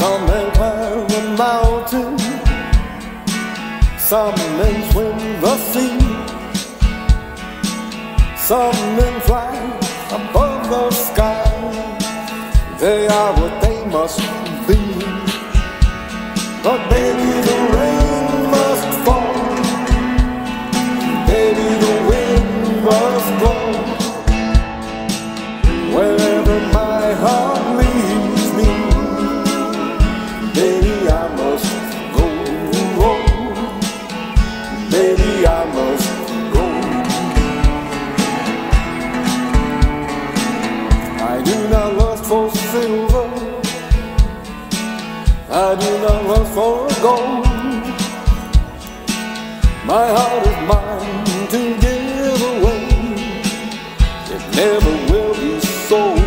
Some men climb the mountain, some men swim the sea, some men fly above the sky. They are what they must be. Silver. I do not lust for gold. My heart is mine to give away. It never will be sold.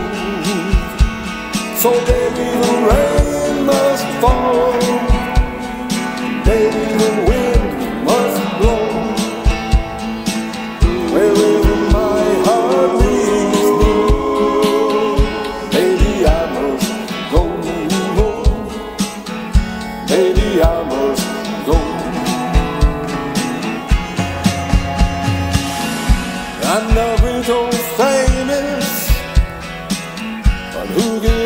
So baby, the rain must fall. I know it's all famous, but who gives?